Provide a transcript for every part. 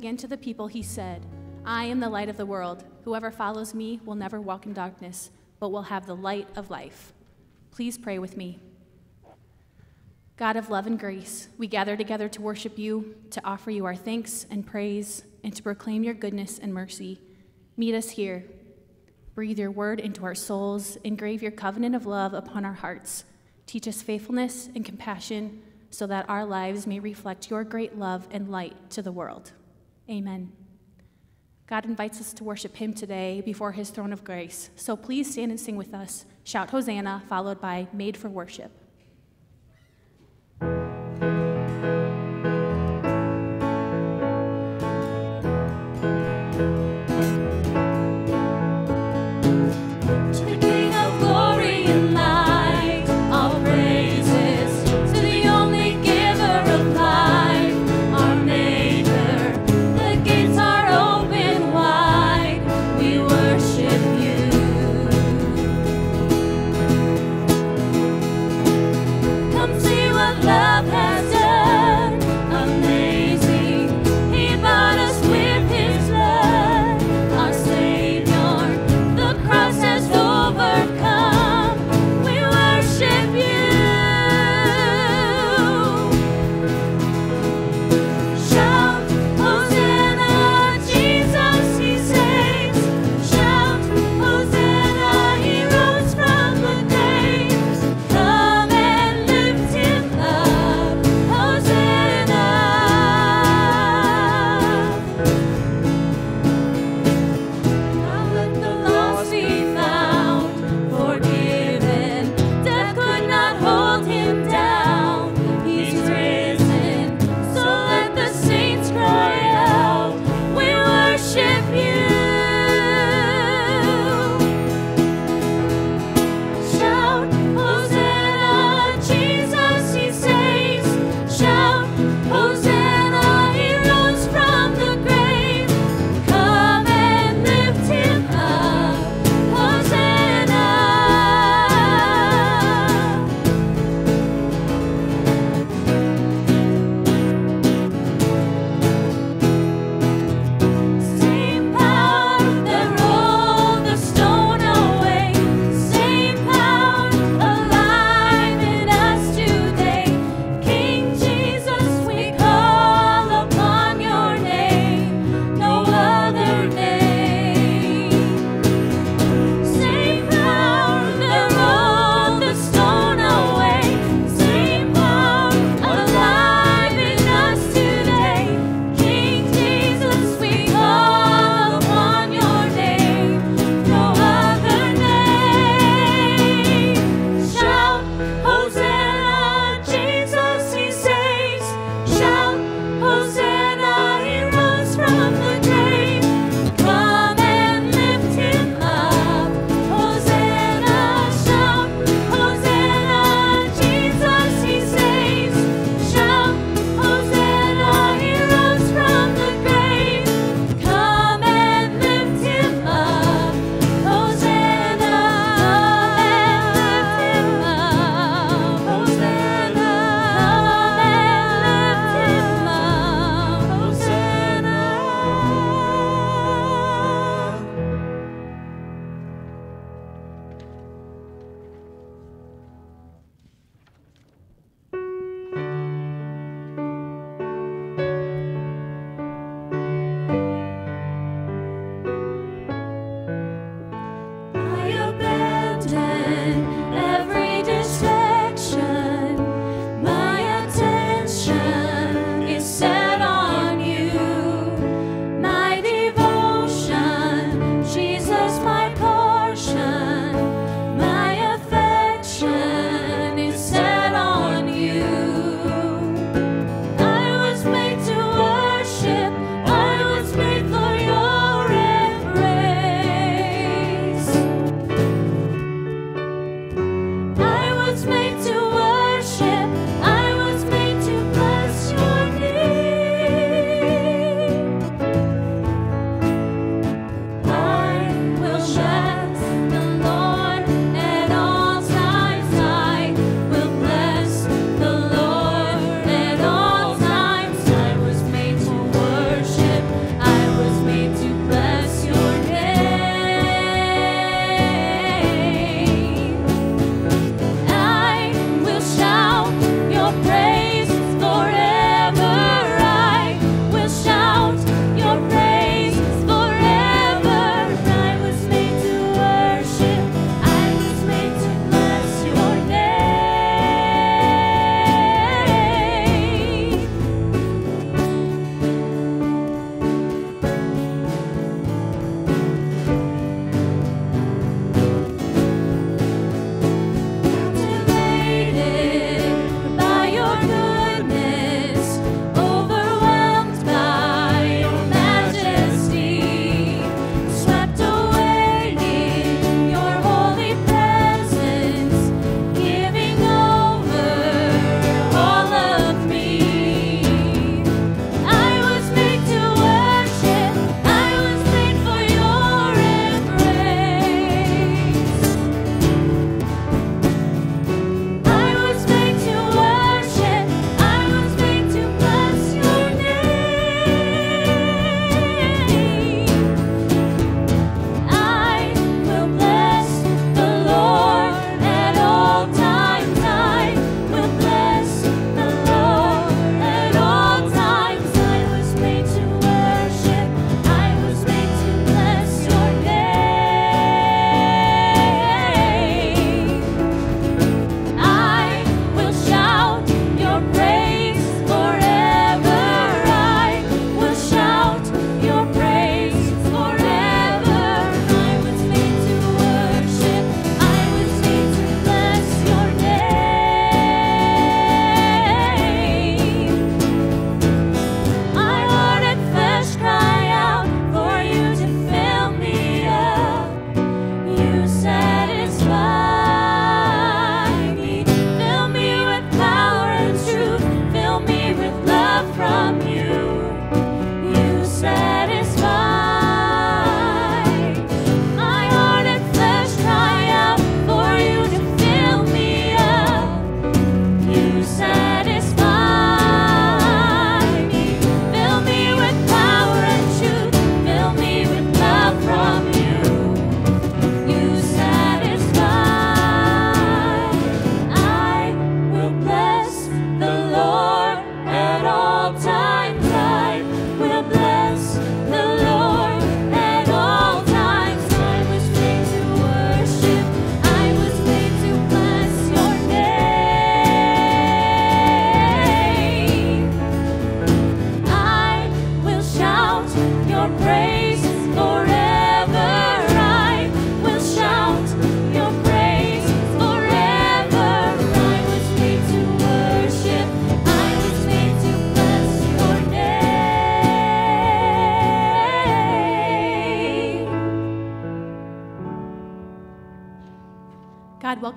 again to the people, he said, I am the light of the world. Whoever follows me will never walk in darkness, but will have the light of life. Please pray with me. God of love and grace, we gather together to worship you, to offer you our thanks and praise, and to proclaim your goodness and mercy. Meet us here. Breathe your word into our souls, engrave your covenant of love upon our hearts. Teach us faithfulness and compassion so that our lives may reflect your great love and light to the world. Amen. God invites us to worship him today before his throne of grace. So please stand and sing with us. Shout Hosanna, followed by Made for Worship.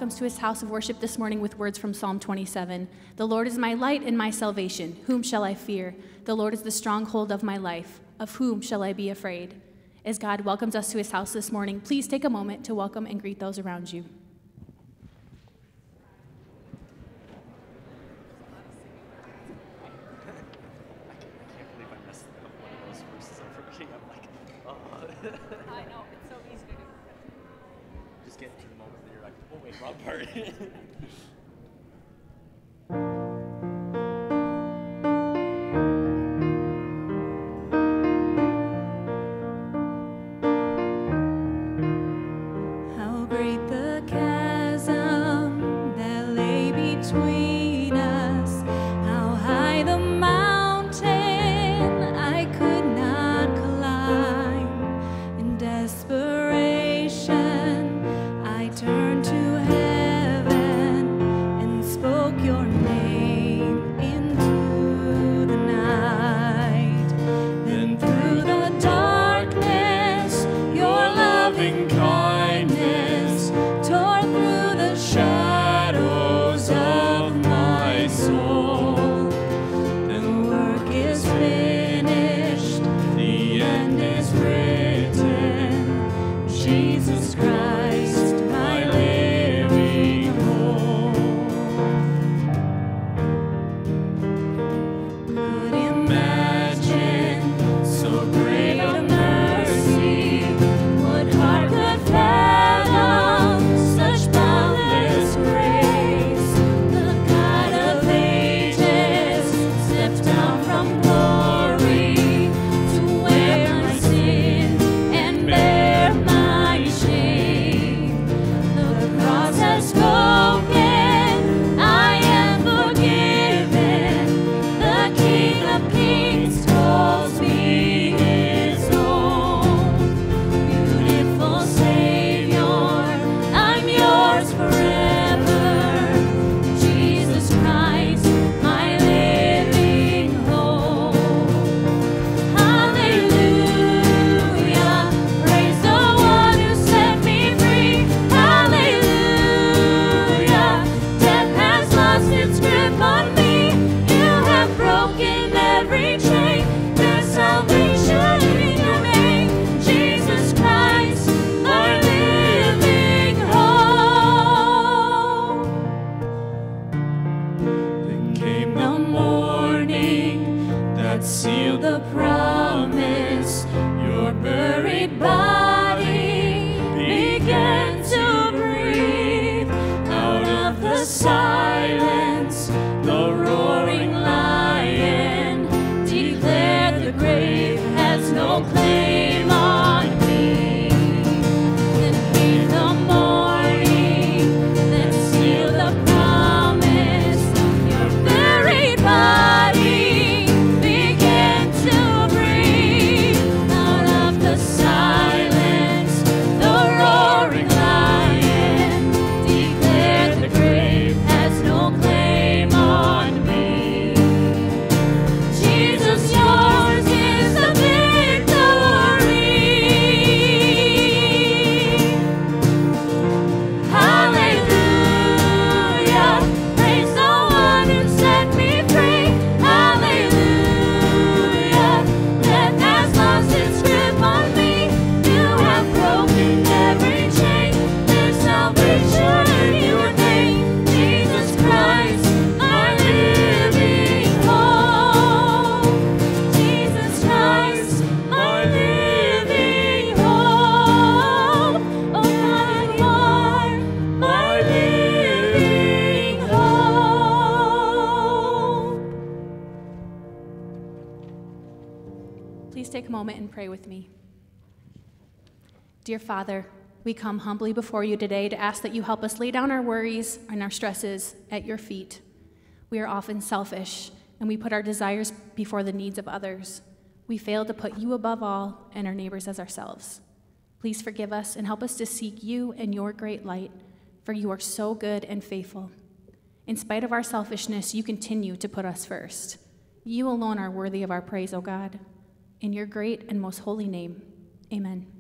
welcomes to his house of worship this morning with words from Psalm 27 The Lord is my light and my salvation. Whom shall I fear? The Lord is the stronghold of my life. Of whom shall I be afraid? As God welcomes us to his house this morning, please take a moment to welcome and greet those around you. Father, we come humbly before you today to ask that you help us lay down our worries and our stresses at your feet. We are often selfish and we put our desires before the needs of others. We fail to put you above all and our neighbors as ourselves. Please forgive us and help us to seek you and your great light, for you are so good and faithful. In spite of our selfishness, you continue to put us first. You alone are worthy of our praise, O God. In your great and most holy name, amen.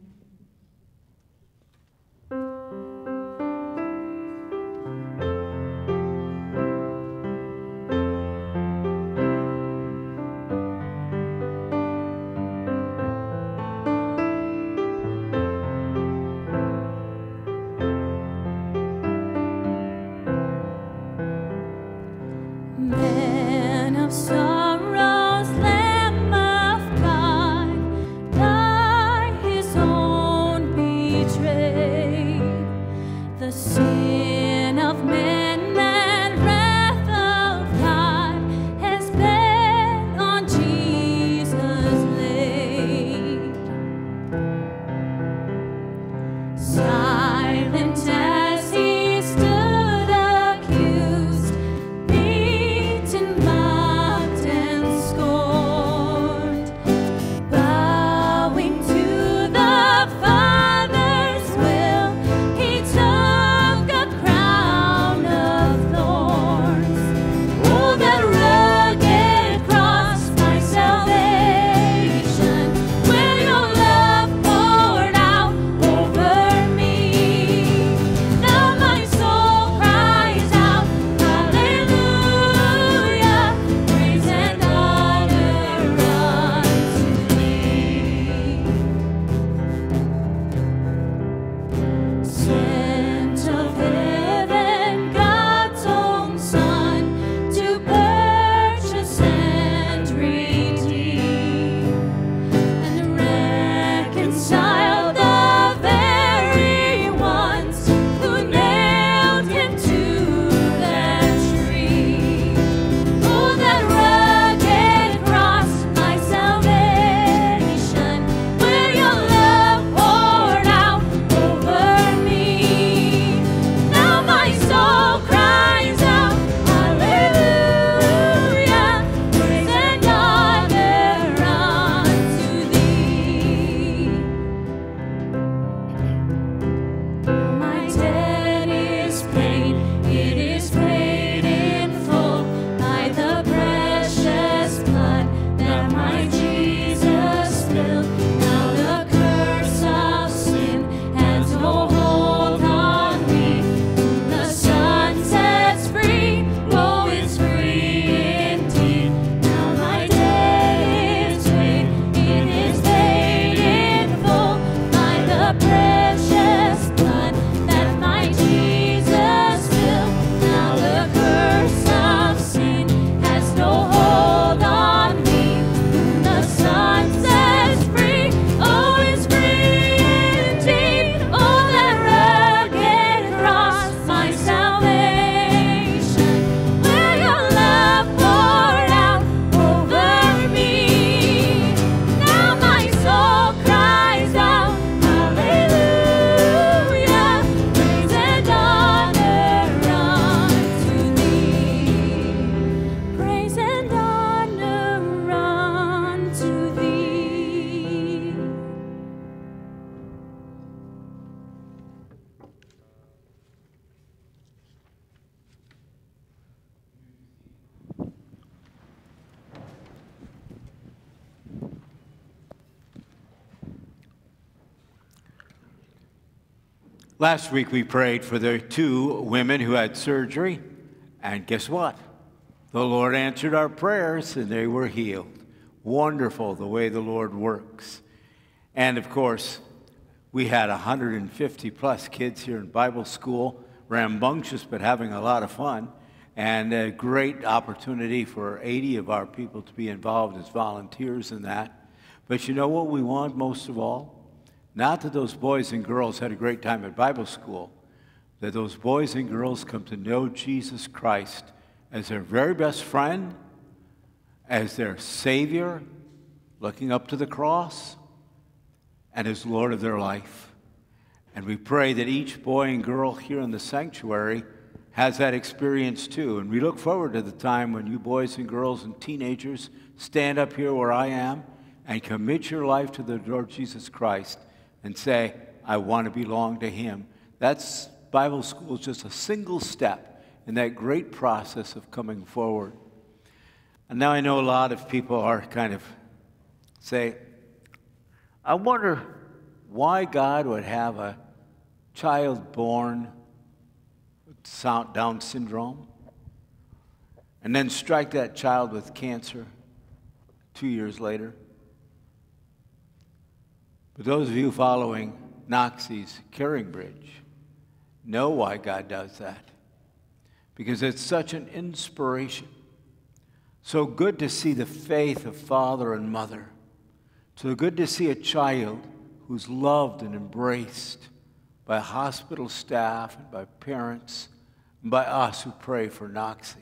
Last week we prayed for the two women who had surgery, and guess what? The Lord answered our prayers and they were healed. Wonderful the way the Lord works. And of course, we had 150 plus kids here in Bible school, rambunctious but having a lot of fun, and a great opportunity for 80 of our people to be involved as volunteers in that. But you know what we want most of all? Not that those boys and girls had a great time at Bible school, that those boys and girls come to know Jesus Christ as their very best friend, as their Savior, looking up to the cross, and as Lord of their life. And we pray that each boy and girl here in the sanctuary has that experience too. And we look forward to the time when you boys and girls and teenagers stand up here where I am and commit your life to the Lord Jesus Christ and say, I want to belong to Him. That's Bible school is just a single step in that great process of coming forward. And now I know a lot of people are kind of say, I wonder why God would have a child born with Down syndrome and then strike that child with cancer two years later. But those of you following Knoxie's Caring Bridge know why God does that. Because it's such an inspiration. So good to see the faith of father and mother. So good to see a child who's loved and embraced by hospital staff and by parents and by us who pray for Knoxie.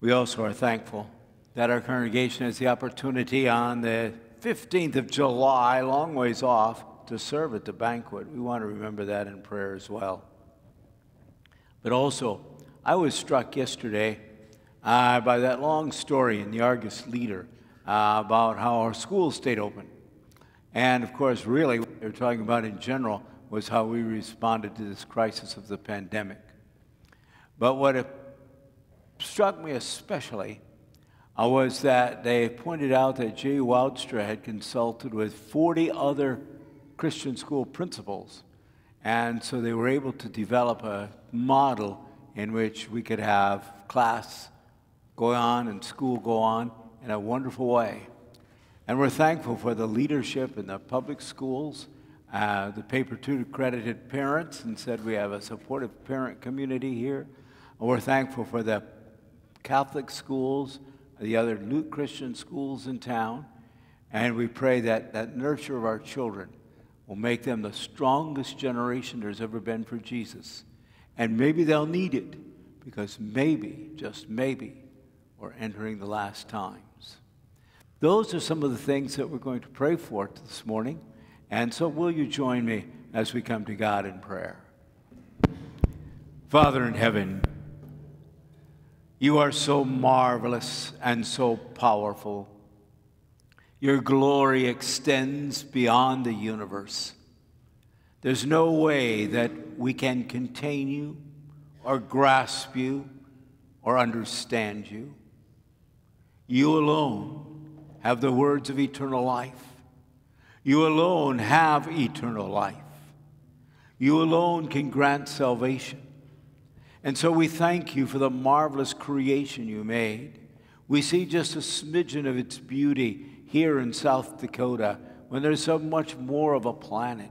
We also are thankful that our congregation has the opportunity on the 15th of July, long ways off, to serve at the banquet. We want to remember that in prayer as well. But also, I was struck yesterday uh, by that long story in the Argus Leader uh, about how our schools stayed open. And of course, really, what they're talking about in general was how we responded to this crisis of the pandemic. But what struck me especially was that they pointed out that Jay Woudstra had consulted with 40 other Christian school principals. And so they were able to develop a model in which we could have class go on and school go on in a wonderful way. And we're thankful for the leadership in the public schools, uh, the paper two accredited parents, and said we have a supportive parent community here. And we're thankful for the Catholic schools, the other Luke Christian schools in town, and we pray that that nurture of our children will make them the strongest generation there's ever been for Jesus. And maybe they'll need it because maybe, just maybe, we're entering the last times. Those are some of the things that we're going to pray for this morning. And so, will you join me as we come to God in prayer? Father in heaven, you are so marvelous and so powerful. Your glory extends beyond the universe. There's no way that we can contain you or grasp you or understand you. You alone have the words of eternal life. You alone have eternal life. You alone can grant salvation. And so we thank you for the marvelous creation you made. We see just a smidgen of its beauty here in South Dakota when there's so much more of a planet.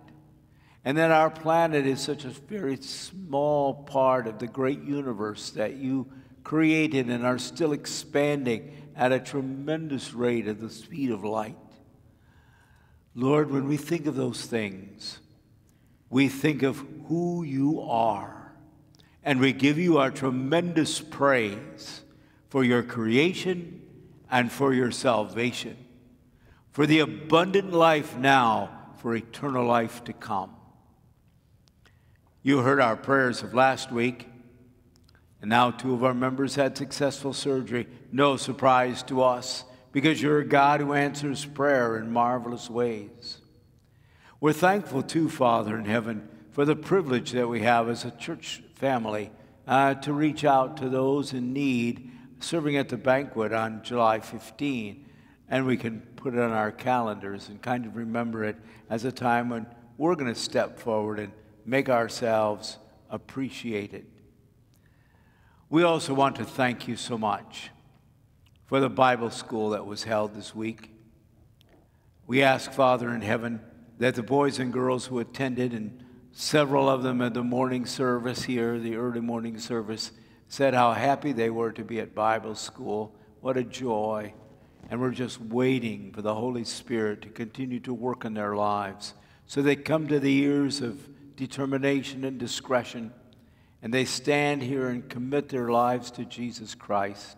And that our planet is such a very small part of the great universe that you created and are still expanding at a tremendous rate at the speed of light. Lord, when we think of those things, we think of who you are. And we give you our tremendous praise for your creation and for your salvation for the abundant life now, for eternal life to come. You heard our prayers of last week, and now two of our members had successful surgery. No surprise to us, because you're a God who answers prayer in marvelous ways. We're thankful, too, Father in heaven, for the privilege that we have as a church family uh, to reach out to those in need, serving at the banquet on July 15 and we can put it on our calendars and kind of remember it as a time when we're going to step forward and make ourselves appreciated. We also want to thank you so much for the Bible school that was held this week. We ask, Father in heaven, that the boys and girls who attended, and several of them at the morning service here, the early morning service, said how happy they were to be at Bible school. What a joy. And we're just waiting for the Holy Spirit to continue to work in their lives so they come to the ears of determination and discretion and they stand here and commit their lives to Jesus Christ.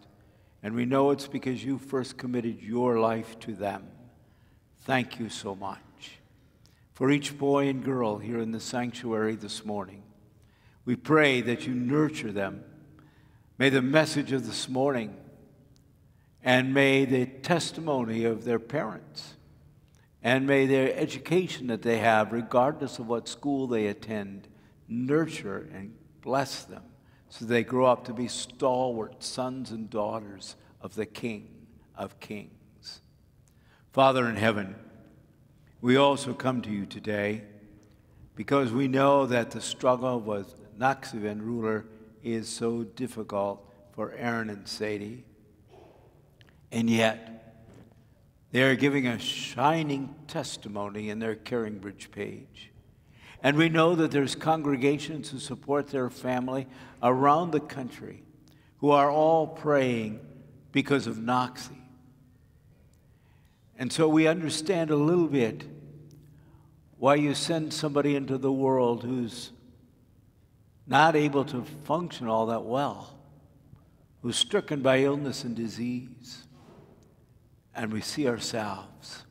And we know it's because you first committed your life to them. Thank you so much. For each boy and girl here in the sanctuary this morning, we pray that you nurture them. May the message of this morning And may the testimony of their parents and may their education that they have, regardless of what school they attend, nurture and bless them so they grow up to be stalwart sons and daughters of the King of Kings. Father in heaven, we also come to you today because we know that the struggle with Naxivan ruler is so difficult for Aaron and Sadie. And yet, they are giving a shining testimony in their Caringbridge page. And we know that there's congregations who support their family around the country who are all praying because of Noxie. And so we understand a little bit why you send somebody into the world who's not able to function all that well, who's stricken by illness and disease. And we see ourselves.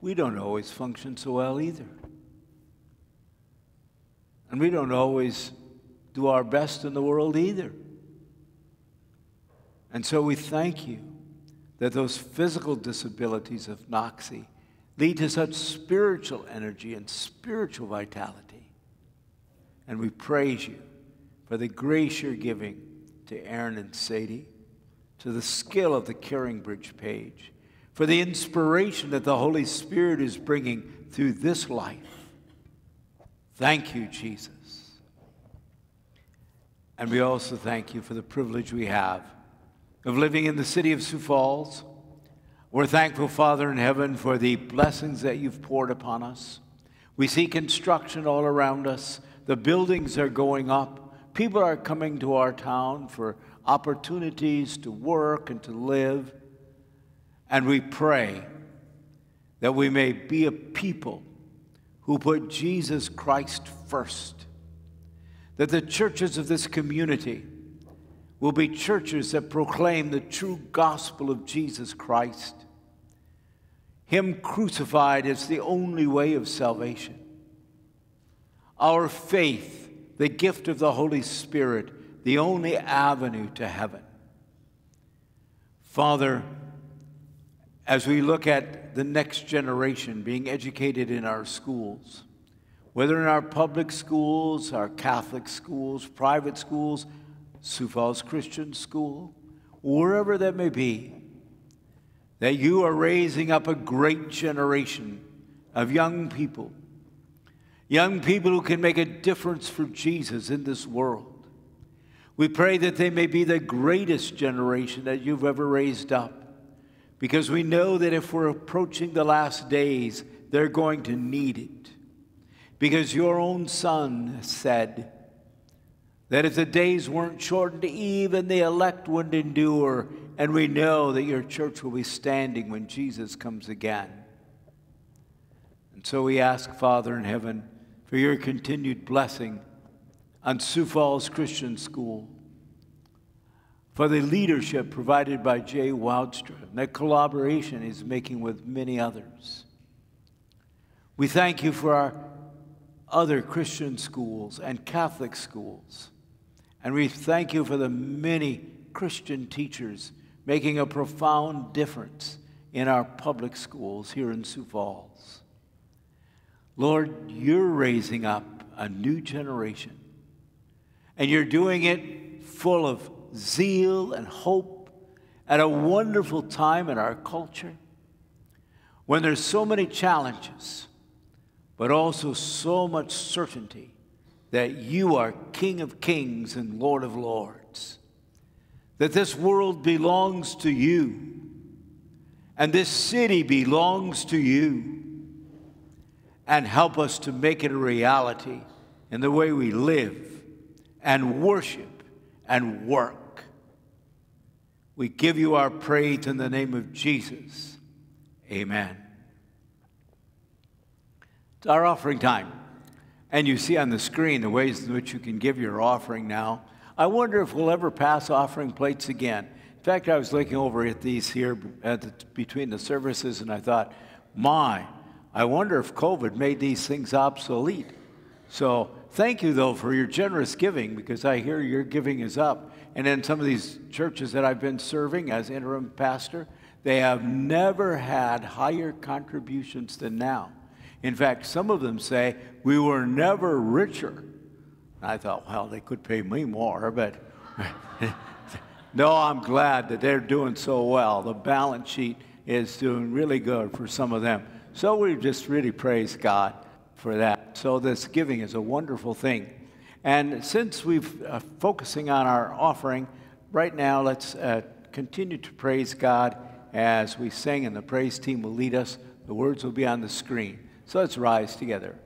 We don't always function so well either. And we don't always do our best in the world either. And so we thank you that those physical disabilities of Noxie lead to such spiritual energy and spiritual vitality. And we praise you for the grace you're giving to Aaron and Sadie, to the skill of the Caringbridge page, for the inspiration that the Holy Spirit is bringing through this life. Thank you, Jesus. And we also thank you for the privilege we have of living in the city of Sioux Falls. We're thankful, Father in heaven, for the blessings that you've poured upon us. We see construction all around us. The buildings are going up. People are coming to our town for opportunities to work and to live. And we pray that we may be a people who put Jesus Christ first. That the churches of this community will be churches that proclaim the true gospel of Jesus Christ. Him crucified is the only way of salvation. Our faith, the gift of the Holy Spirit, the only avenue to heaven. Father, as we look at the next generation being educated in our schools, whether in our public schools, our Catholic schools, private schools, Sioux Falls Christian School, wherever that may be, that you are raising up a great generation of young people, young people who can make a difference for Jesus in this world. We pray that they may be the greatest generation that you've ever raised up because we know that if we're approaching the last days, they're going to need it. Because your own son said that if the days weren't shortened, even the elect wouldn't endure. And we know that your church will be standing when Jesus comes again. And so we ask, Father in heaven, for your continued blessing on Sioux Falls Christian School for the leadership provided by Jay Woudstra and the collaboration he's making with many others. We thank you for our other Christian schools and Catholic schools. And we thank you for the many Christian teachers making a profound difference in our public schools here in Sioux Falls. Lord, you're raising up a new generation, and you're doing it full of zeal and hope at a wonderful time in our culture when there's so many challenges, but also so much certainty that you are King of kings and Lord of lords, that this world belongs to you, and this city belongs to you, and help us to make it a reality in the way we live and worship and work. We give you our praise in the name of Jesus. Amen. It's our offering time. And you see on the screen the ways in which you can give your offering now. I wonder if we'll ever pass offering plates again. In fact, I was looking over at these here at the, between the services and I thought, my, I wonder if COVID made these things obsolete. So thank you, though, for your generous giving because I hear your giving is up. And in some of these churches that I've been serving as interim pastor, they have never had higher contributions than now. In fact, some of them say, We were never richer. I thought, well, they could pay me more, but no, I'm glad that they're doing so well. The balance sheet is doing really good for some of them. So we just really praise God for that. So this giving is a wonderful thing. And since we've uh, focusing on our offering, right now let's uh, continue to praise God as we sing, and the praise team will lead us. The words will be on the screen. So let's rise together.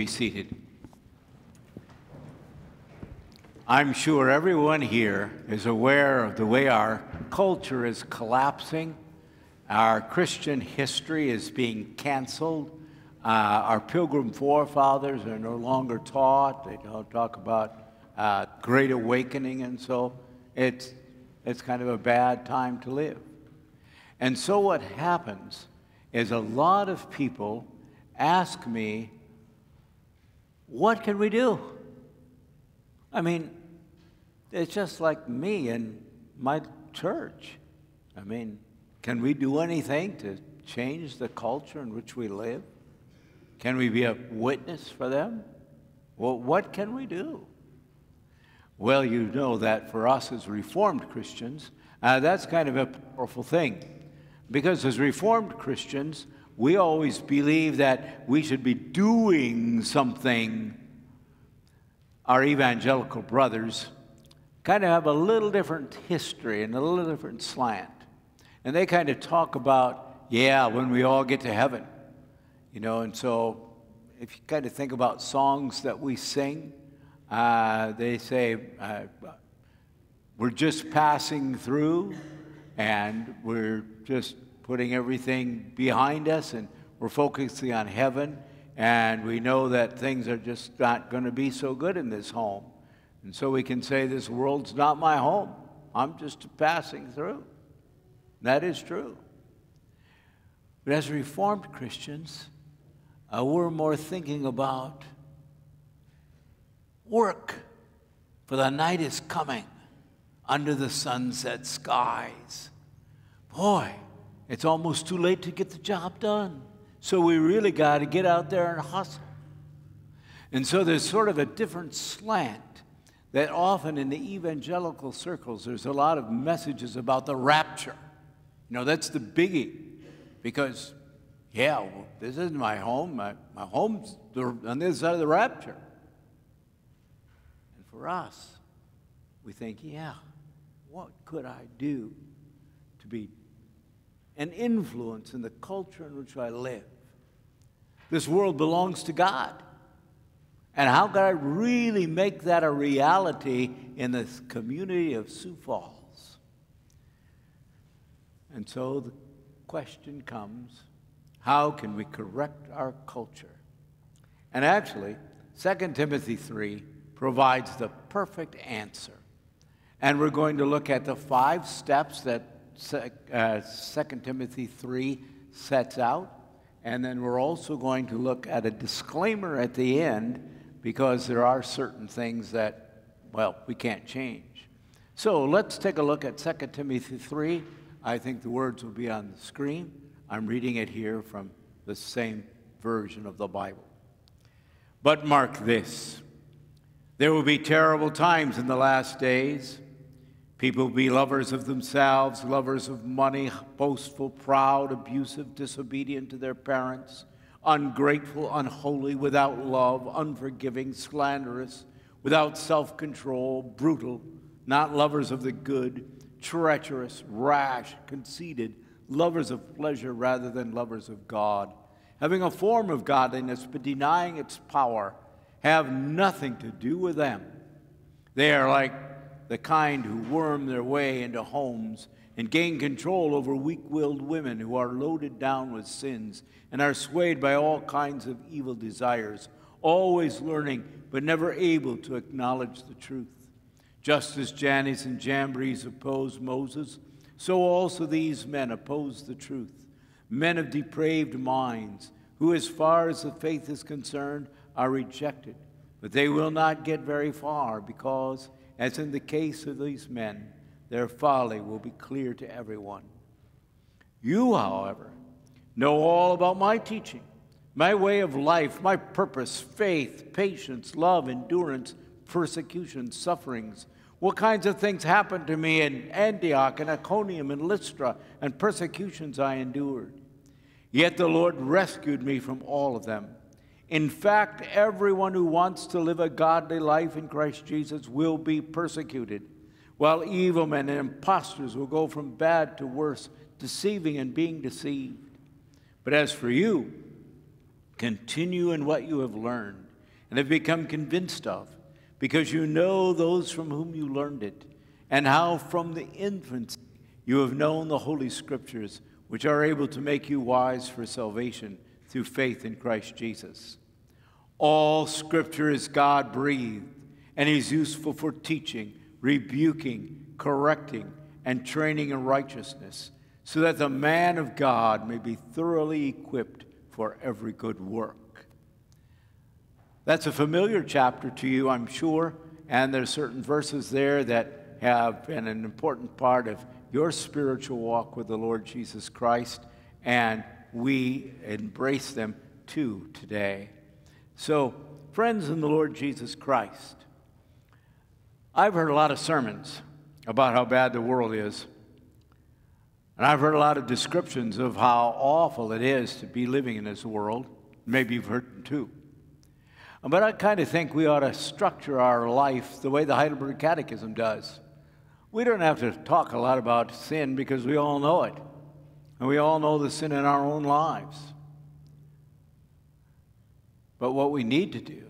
Be seated. I'm sure everyone here is aware of the way our culture is collapsing. Our Christian history is being canceled. Uh, our pilgrim forefathers are no longer taught. They don't talk about uh, great awakening, and so it's, it's kind of a bad time to live. And so what happens is a lot of people ask me, what can we do? I mean, it's just like me and my church. I mean, can we do anything to change the culture in which we live? Can we be a witness for them? Well, what can we do? Well, you know that for us as Reformed Christians, uh, that's kind of a powerful thing. Because as Reformed Christians, we always believe that we should be doing something. Our evangelical brothers kind of have a little different history and a little different slant. And they kind of talk about, yeah, when we all get to heaven. You know, and so if you kind of think about songs that we sing, uh, they say, uh, we're just passing through and we're just putting everything behind us and we're focusing on heaven, and we know that things are just not going to be so good in this home. And so we can say, This world's not my home. I'm just passing through. That is true. But as Reformed Christians, uh, we're more thinking about work, for the night is coming under the sunset skies. Boy, it's almost too late to get the job done. So we really got to get out there and hustle. And so there's sort of a different slant that often in the evangelical circles, there's a lot of messages about the rapture. You know, that's the biggie. Because, yeah, well, this isn't my home. My, my home's on the other side of the rapture. And for us, we think, yeah, what could I do to be an influence in the culture in which I live? This world belongs to God. And how can I really make that a reality in the community of Sioux Falls? And so the question comes how can we correct our culture? And actually, 2 Timothy 3 provides the perfect answer. And we're going to look at the five steps that uh, 2 Timothy 3 sets out. And then we're also going to look at a disclaimer at the end because there are certain things that, well, we can't change. So let's take a look at 2 Timothy 3. I think the words will be on the screen. I'm reading it here from the same version of the Bible. But mark this there will be terrible times in the last days. People be lovers of themselves, lovers of money, boastful, proud, abusive, disobedient to their parents ungrateful, unholy, without love, unforgiving, slanderous, without self control, brutal, not lovers of the good, treacherous, rash, conceited, lovers of pleasure rather than lovers of God, having a form of godliness but denying its power, have nothing to do with them. They are like the kind who worm their way into homes and gain control over weak willed women who are loaded down with sins and are swayed by all kinds of evil desires, always learning but never able to acknowledge the truth. Just as Jannes and Jambres opposed Moses, so also these men oppose the truth. Men of depraved minds, who, as far as the faith is concerned, are rejected. But they will not get very far because, as in the case of these men, their folly will be clear to everyone. You, however, know all about my teaching, my way of life, my purpose, faith, patience, love, endurance, persecution, sufferings. What kinds of things happened to me in Antioch and Iconium and Lystra, and persecutions I endured. Yet the Lord rescued me from all of them. In fact, everyone who wants to live a godly life in Christ Jesus will be persecuted while evil men and impostors will go from bad to worse, deceiving and being deceived. But as for you, continue in what you have learned and have become convinced of, because you know those from whom you learned it, and how from the infancy you have known the Holy Scriptures, which are able to make you wise for salvation through faith in Christ Jesus. All Scripture is God breathed and is useful for teaching rebuking, correcting, and training in righteousness, so that the man of God may be thoroughly equipped for every good work. That's a familiar chapter to you, I'm sure, and there's certain verses there that have been an important part of your spiritual walk with the Lord Jesus Christ, and we embrace them too today. So, friends in the Lord Jesus Christ, I've heard a lot of sermons about how bad the world is. And I've heard a lot of descriptions of how awful it is to be living in this world. Maybe you've heard them too. But I kind of think we ought to structure our life the way the Heidelberg Catechism does. We don't have to talk a lot about sin because we all know it. And we all know the sin in our own lives. But what we need to do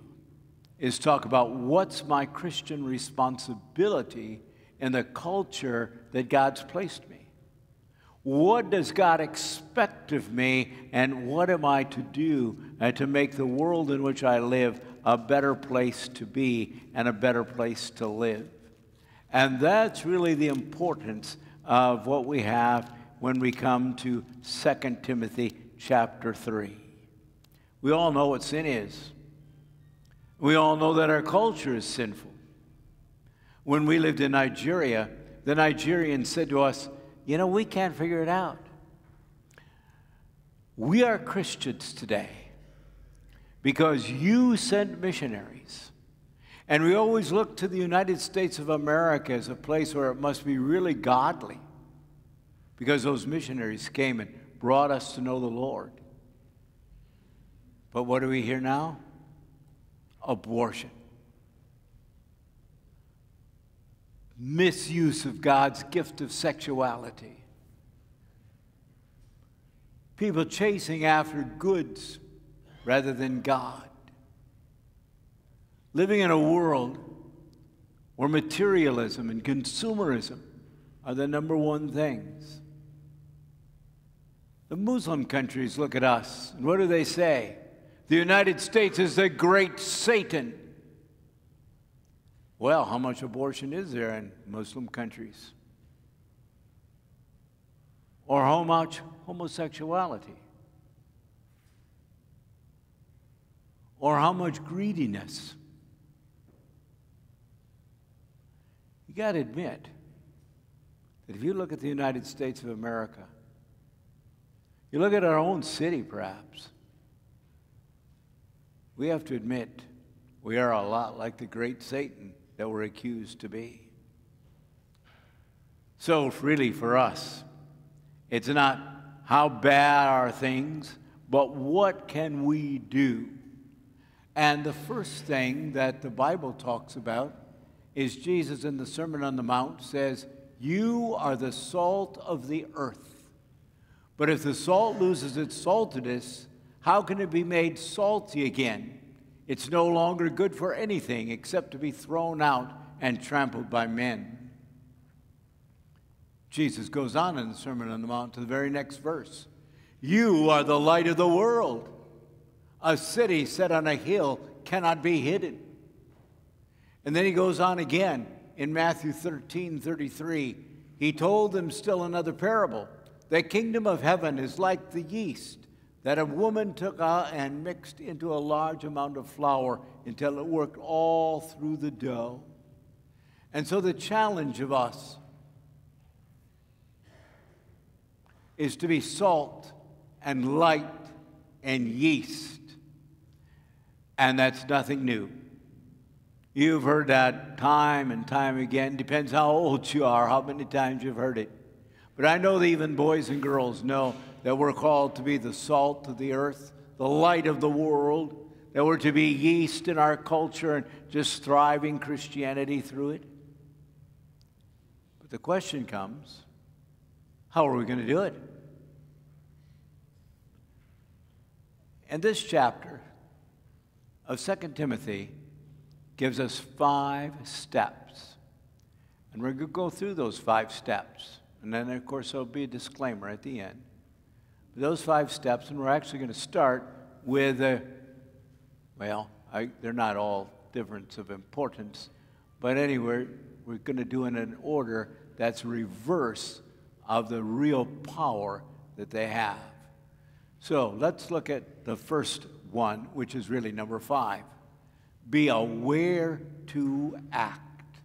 is talk about what's my Christian responsibility in the culture that God's placed me. What does God expect of me, and what am I to do uh, to make the world in which I live a better place to be and a better place to live? And that's really the importance of what we have when we come to 2 Timothy chapter 3. We all know what sin is. We all know that our culture is sinful. When we lived in Nigeria, the Nigerians said to us, You know, we can't figure it out. We are Christians today because you sent missionaries. And we always look to the United States of America as a place where it must be really godly because those missionaries came and brought us to know the Lord. But what do we hear now? Abortion. Misuse of God's gift of sexuality. People chasing after goods rather than God. Living in a world where materialism and consumerism are the number one things. The Muslim countries look at us, and what do they say? The United States is the great Satan. Well, how much abortion is there in Muslim countries? Or how much homosexuality? Or how much greediness? You got to admit that if you look at the United States of America, you look at our own city perhaps, we have to admit we are a lot like the great Satan that we're accused to be. So, really, for us, it's not how bad are things, but what can we do? And the first thing that the Bible talks about is Jesus in the Sermon on the Mount says, You are the salt of the earth. But if the salt loses its saltiness, how can it be made salty again? It's no longer good for anything except to be thrown out and trampled by men. Jesus goes on in the Sermon on the Mount to the very next verse. You are the light of the world. A city set on a hill cannot be hidden. And then he goes on again in Matthew 13 33. He told them still another parable. The kingdom of heaven is like the yeast that a woman took out and mixed into a large amount of flour until it worked all through the dough. And so the challenge of us is to be salt and light and yeast. And that's nothing new. You've heard that time and time again. Depends how old you are, how many times you've heard it. But I know that even boys and girls know that we're called to be the salt of the earth, the light of the world, that we're to be yeast in our culture and just thriving Christianity through it. But the question comes how are we going to do it? And this chapter of 2 Timothy gives us five steps. And we're going to go through those five steps. And then, of course, there'll be a disclaimer at the end those five steps, and we're actually going to start with, a, well, I, they're not all difference of importance, but anyway, we're going to do in an order that's reverse of the real power that they have. So let's look at the first one, which is really number five be aware to act.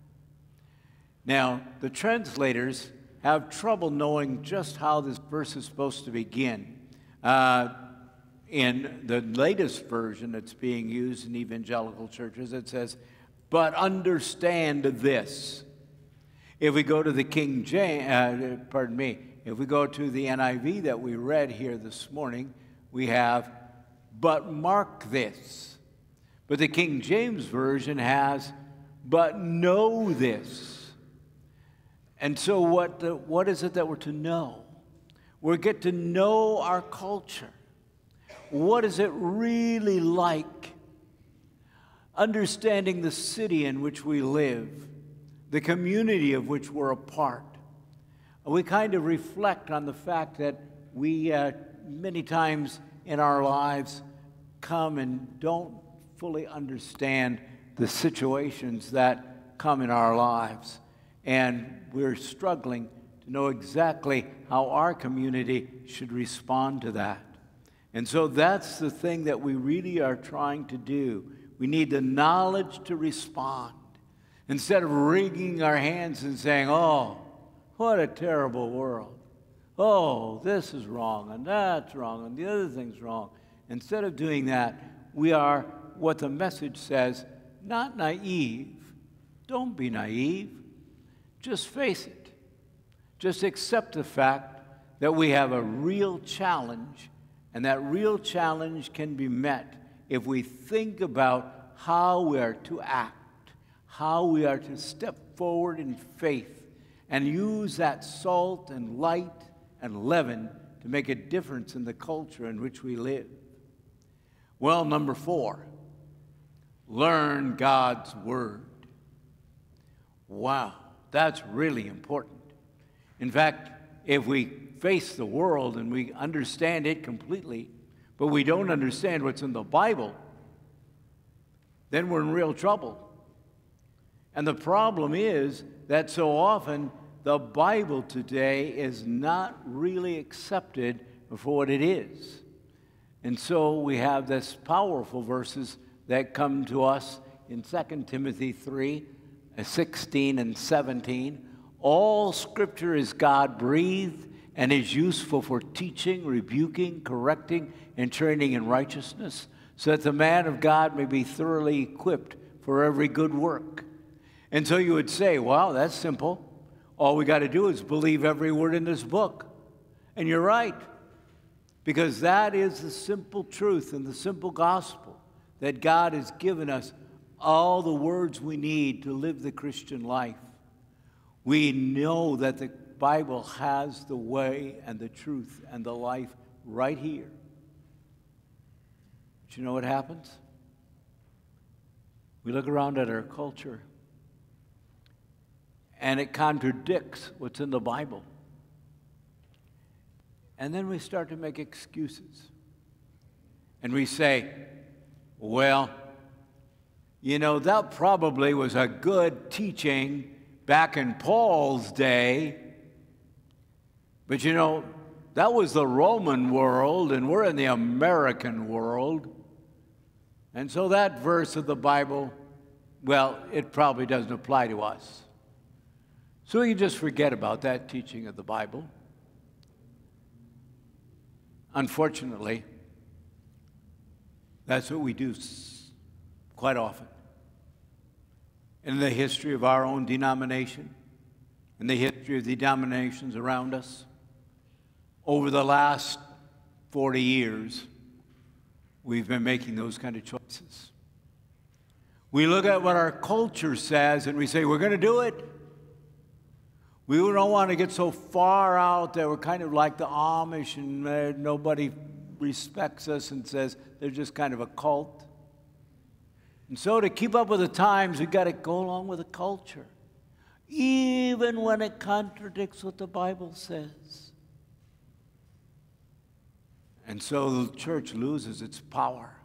Now, the translators have trouble knowing just how this verse is supposed to begin. Uh, in the latest version that's being used in evangelical churches, it says, But understand this. If we go to the King James, uh, pardon me, if we go to the NIV that we read here this morning, we have, But mark this. But the King James Version has, But know this. And so, what, the, what is it that we're to know? We get to know our culture. What is it really like? Understanding the city in which we live, the community of which we're a part. we kind of reflect on the fact that we, uh, many times in our lives, come and don't fully understand the situations that come in our lives. And we're struggling to know exactly how our community should respond to that. And so that's the thing that we really are trying to do. We need the knowledge to respond. Instead of wringing our hands and saying, oh, what a terrible world. Oh, this is wrong, and that's wrong, and the other thing's wrong. Instead of doing that, we are what the message says not naive. Don't be naive. Just face it. Just accept the fact that we have a real challenge, and that real challenge can be met if we think about how we are to act, how we are to step forward in faith, and use that salt and light and leaven to make a difference in the culture in which we live. Well, number four, learn God's Word. Wow, that's really important. In fact, if we face the world and we understand it completely, but we don't understand what's in the Bible, then we're in real trouble. And the problem is that so often the Bible today is not really accepted for what it is. And so we have this powerful verses that come to us in 2 Timothy 3 uh, 16 and 17. All scripture is God breathed and is useful for teaching, rebuking, correcting, and training in righteousness, so that the man of God may be thoroughly equipped for every good work. And so you would say, well, that's simple. All we got to do is believe every word in this book. And you're right, because that is the simple truth and the simple gospel that God has given us all the words we need to live the Christian life. We know that the Bible has the way and the truth and the life right here. But you know what happens? We look around at our culture and it contradicts what's in the Bible. And then we start to make excuses. And we say, well, you know, that probably was a good teaching back in Paul's day. But you know, that was the Roman world, and we're in the American world. And so that verse of the Bible, well, it probably doesn't apply to us. So we can just forget about that teaching of the Bible. Unfortunately, that's what we do quite often. In the history of our own denomination, in the history of the denominations around us, over the last 40 years, we've been making those kind of choices. We look at what our culture says and we say, we're going to do it. We don't want to get so far out that we're kind of like the Amish and uh, nobody respects us and says they're just kind of a cult. And so, to keep up with the times, we've got to go along with the culture, even when it contradicts what the Bible says. And so, the church loses its power.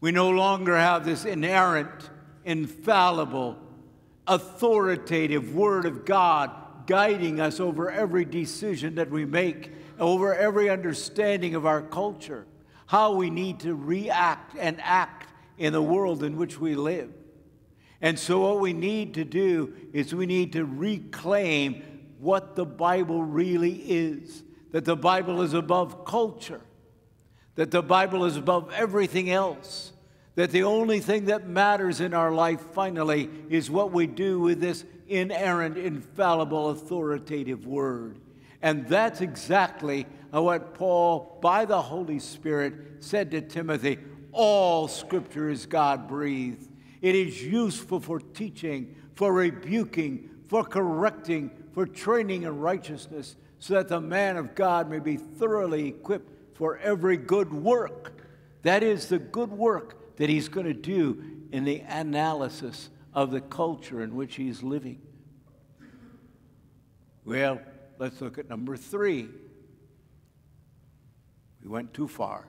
We no longer have this inerrant, infallible, authoritative Word of God guiding us over every decision that we make, over every understanding of our culture, how we need to react and act in the world in which we live. And so, what we need to do is we need to reclaim what the Bible really is that the Bible is above culture, that the Bible is above everything else that the only thing that matters in our life finally is what we do with this inerrant, infallible, authoritative word. And that's exactly what Paul, by the Holy Spirit, said to Timothy All scripture is God breathed. It is useful for teaching, for rebuking, for correcting, for training in righteousness, so that the man of God may be thoroughly equipped for every good work. That is the good work that he's going to do in the analysis of the culture in which he's living. Well, let's look at number three. We went too far.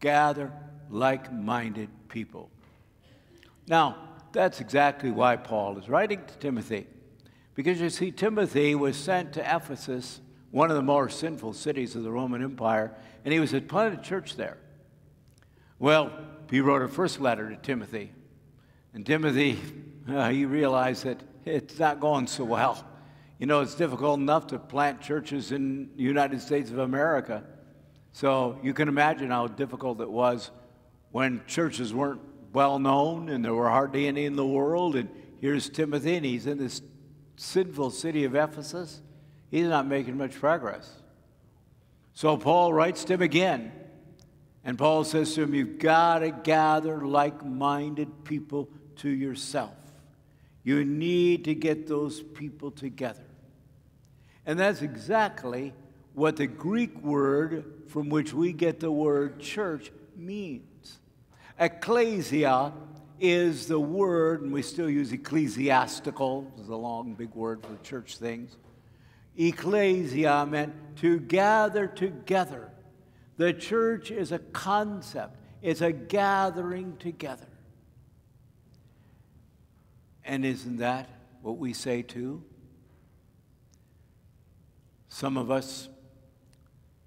Gather like minded people. Now, that's exactly why Paul is writing to Timothy. Because you see, Timothy was sent to Ephesus, one of the more sinful cities of the Roman Empire, and he was at planted church there. Well, he wrote a first letter to Timothy. And Timothy, uh, he realized that it's not going so well. You know, it's difficult enough to plant churches in the United States of America. So you can imagine how difficult it was when churches weren't well known and there were hardly any in the world. And here's Timothy, and he's in this sinful city of Ephesus. He's not making much progress. So Paul writes to him again. And Paul says to him, You've got to gather like minded people to yourself. You need to get those people together. And that's exactly what the Greek word from which we get the word church means. Ecclesia is the word, and we still use ecclesiastical, is a long, big word for church things. Ecclesia meant to gather together. The church is a concept, it's a gathering together. And isn't that what we say too? Some of us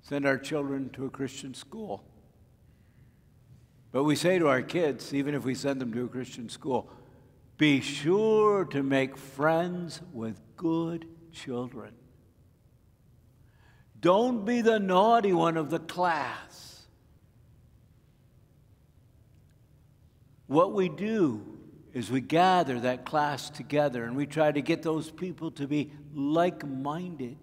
send our children to a Christian school. But we say to our kids, even if we send them to a Christian school, be sure to make friends with good children. Don't be the naughty one of the class. What we do is we gather that class together and we try to get those people to be like minded.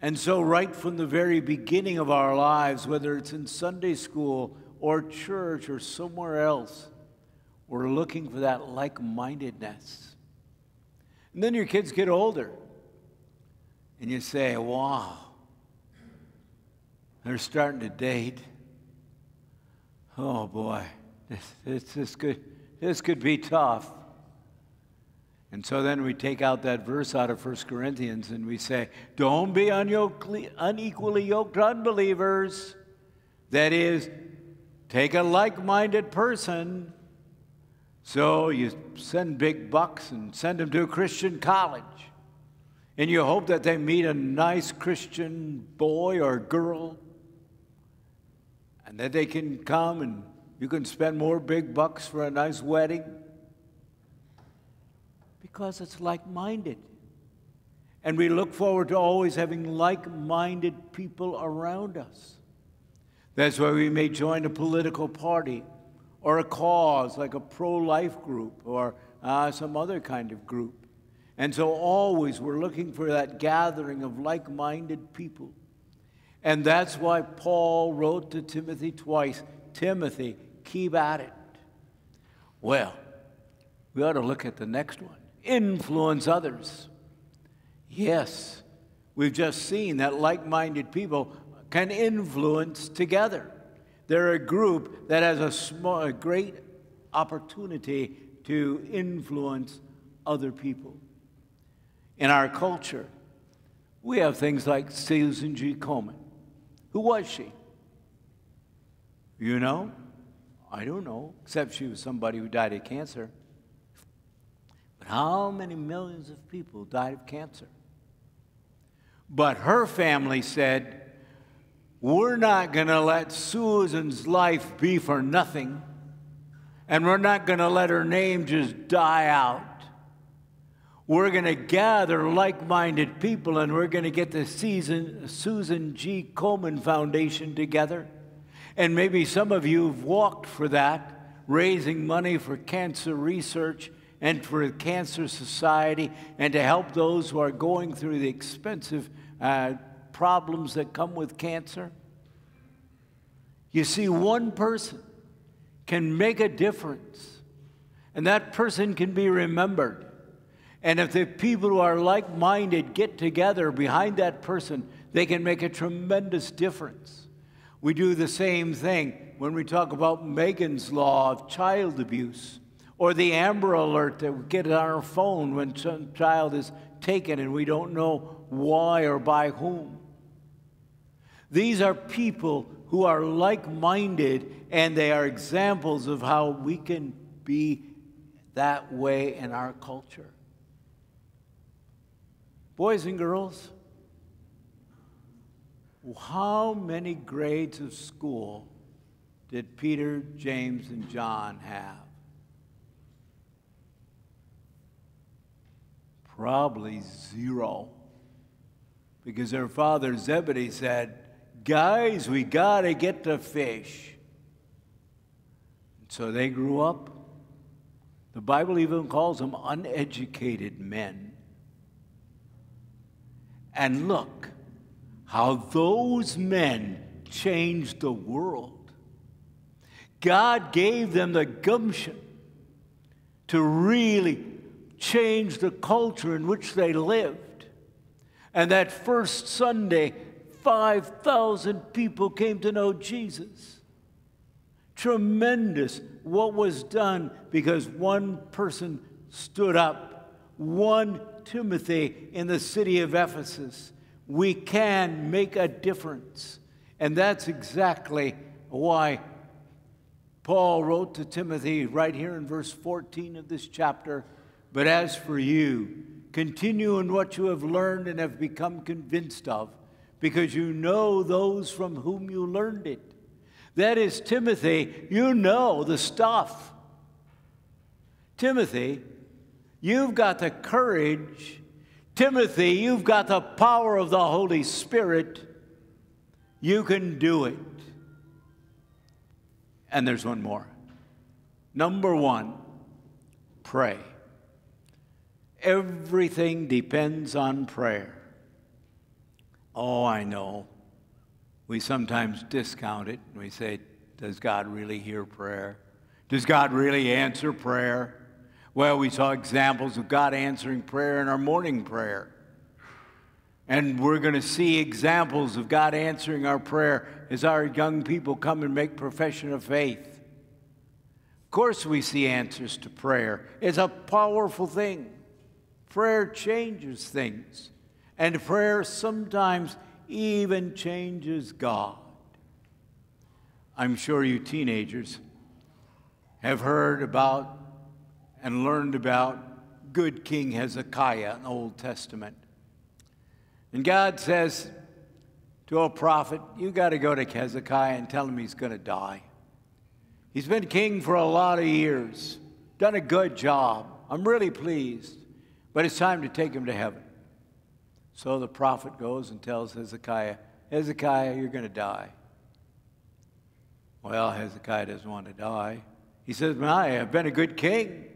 And so, right from the very beginning of our lives, whether it's in Sunday school or church or somewhere else, we're looking for that like mindedness. And then your kids get older, and you say, wow, they're starting to date. Oh boy, this, this, this, could, this could be tough. And so then we take out that verse out of 1 Corinthians and we say, Don't be unequally yoked unbelievers. That is, take a like minded person. So you send big bucks and send them to a Christian college. And you hope that they meet a nice Christian boy or girl. And that they can come and you can spend more big bucks for a nice wedding because it's like minded. And we look forward to always having like minded people around us. That's why we may join a political party or a cause like a pro life group or uh, some other kind of group. And so always we're looking for that gathering of like minded people. And that's why Paul wrote to Timothy twice Timothy, keep at it. Well, we ought to look at the next one influence others. Yes, we've just seen that like minded people can influence together. They're a group that has a, small, a great opportunity to influence other people. In our culture, we have things like Susan G. Komen. Who was she? You know? I don't know, except she was somebody who died of cancer. But how many millions of people died of cancer? But her family said, We're not going to let Susan's life be for nothing, and we're not going to let her name just die out. We're going to gather like minded people and we're going to get the season, Susan G. Komen Foundation together. And maybe some of you have walked for that, raising money for cancer research and for the Cancer Society and to help those who are going through the expensive uh, problems that come with cancer. You see, one person can make a difference, and that person can be remembered. And if the people who are like minded get together behind that person, they can make a tremendous difference. We do the same thing when we talk about Megan's Law of child abuse or the Amber Alert that we get on our phone when some child is taken and we don't know why or by whom. These are people who are like minded and they are examples of how we can be that way in our culture. Boys and girls, how many grades of school did Peter, James, and John have? Probably zero. Because their father Zebedee said, Guys, we got to get the fish. So they grew up. The Bible even calls them uneducated men. And look how those men changed the world. God gave them the gumption to really change the culture in which they lived. And that first Sunday, 5,000 people came to know Jesus. Tremendous what was done because one person stood up, one Timothy in the city of Ephesus. We can make a difference. And that's exactly why Paul wrote to Timothy right here in verse 14 of this chapter. But as for you, continue in what you have learned and have become convinced of because you know those from whom you learned it. That is, Timothy, you know the stuff. Timothy, you've got the courage. Timothy, you've got the power of the Holy Spirit. You can do it. And there's one more. Number one, pray. Everything depends on prayer. Oh, I know. We sometimes discount it. We say, Does God really hear prayer? Does God really answer prayer? Well, we saw examples of God answering prayer in our morning prayer. And we're going to see examples of God answering our prayer as our young people come and make profession of faith. Of course, we see answers to prayer. It's a powerful thing. Prayer changes things. And prayer sometimes even changes God. I'm sure you teenagers have heard about and learned about good King Hezekiah in the Old Testament. And God says to a prophet, You got to go to Hezekiah and tell him he's going to die. He's been king for a lot of years, done a good job. I'm really pleased, but it's time to take him to heaven. So the prophet goes and tells Hezekiah, Hezekiah, you're going to die. Well, Hezekiah doesn't want to die. He says, I have been a good king.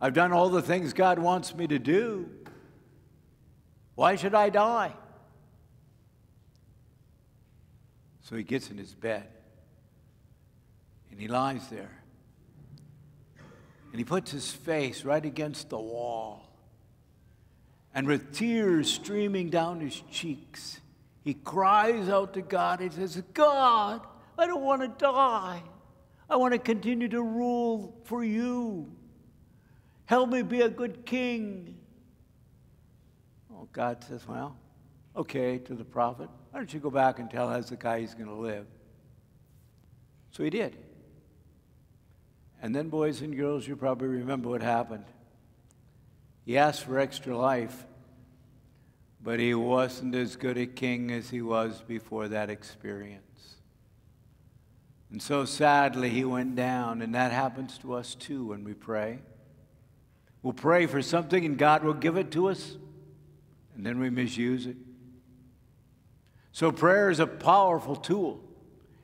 I've done all the things God wants me to do. Why should I die? So he gets in his bed and he lies there. And he puts his face right against the wall. And with tears streaming down his cheeks, he cries out to God. He says, God, I don't want to die. I want to continue to rule for you. Help me be a good king. Oh, God says, Well, okay, to the prophet, why don't you go back and tell Hezekiah he's going to live? So he did. And then, boys and girls, you probably remember what happened. He asked for extra life, but he wasn't as good a king as he was before that experience. And so sadly, he went down, and that happens to us too when we pray. We'll pray for something, and God will give it to us, and then we misuse it. So, prayer is a powerful tool,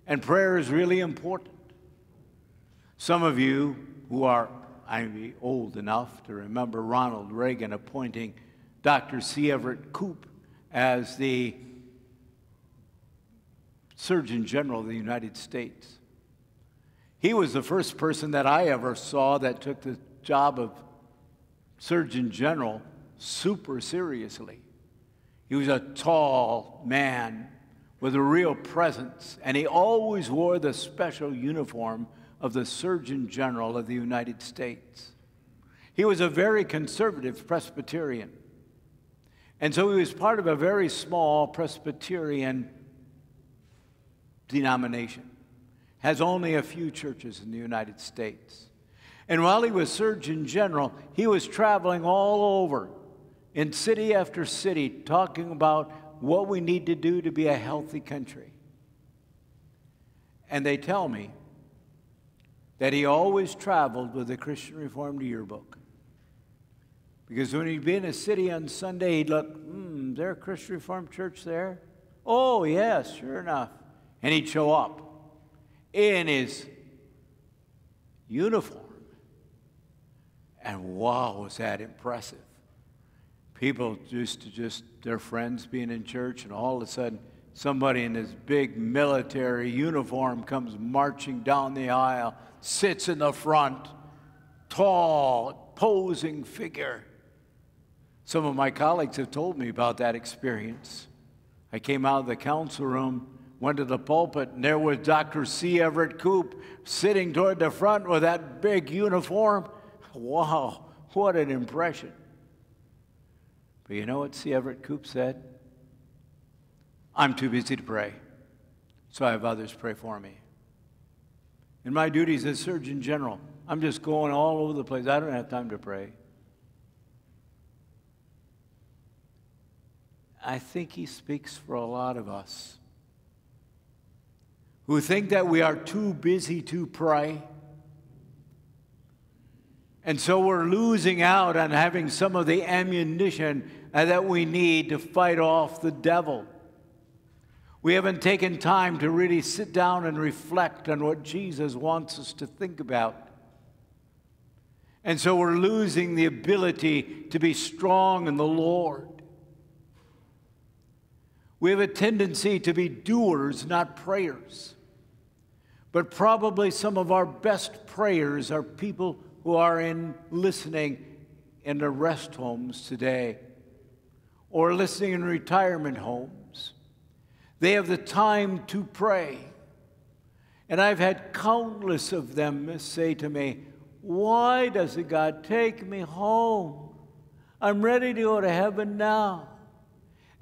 and prayer is really important. Some of you who are I'm old enough to remember Ronald Reagan appointing Dr. C. Everett Koop as the Surgeon General of the United States. He was the first person that I ever saw that took the job of Surgeon General super seriously. He was a tall man with a real presence, and he always wore the special uniform of the Surgeon General of the United States. He was a very conservative Presbyterian. And so he was part of a very small Presbyterian denomination. Has only a few churches in the United States. And while he was Surgeon General, he was traveling all over in city after city talking about what we need to do to be a healthy country. And they tell me that he always traveled with the Christian Reformed yearbook. Because when he'd be in a city on Sunday, he'd look, hmm, is there a Christian Reformed church there? Oh, yes, sure enough. And he'd show up in his uniform. And wow, was that impressive. People used to just, their friends being in church, and all of a sudden, somebody in this big military uniform comes marching down the aisle, sits in the front, tall, posing figure. Some of my colleagues have told me about that experience. I came out of the council room, went to the pulpit, and there was Dr. C. Everett Koop sitting toward the front with that big uniform. Wow, what an impression. But you know what C. Everett Koop said? I'm too busy to pray, so I have others pray for me. In my duties as Surgeon General, I'm just going all over the place. I don't have time to pray. I think he speaks for a lot of us who think that we are too busy to pray. And so we're losing out on having some of the ammunition that we need to fight off the devil. We haven't taken time to really sit down and reflect on what Jesus wants us to think about. And so we're losing the ability to be strong in the Lord. We have a tendency to be doers, not prayers. But probably some of our best prayers are people who are in listening in the rest homes today or listening in retirement homes. They have the time to pray. And I've had countless of them say to me, Why doesn't God take me home? I'm ready to go to heaven now.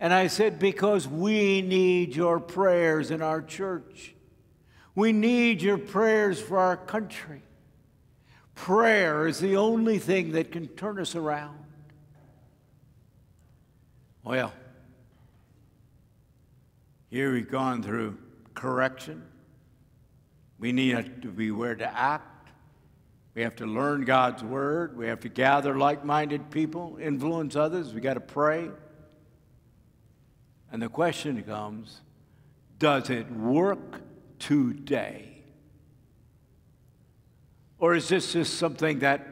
And I said, Because we need your prayers in our church. We need your prayers for our country. Prayer is the only thing that can turn us around. Well, here we've gone through correction. We need to be where to act. We have to learn God's word. We have to gather like minded people, influence others. We got to pray. And the question comes does it work today? Or is this just something that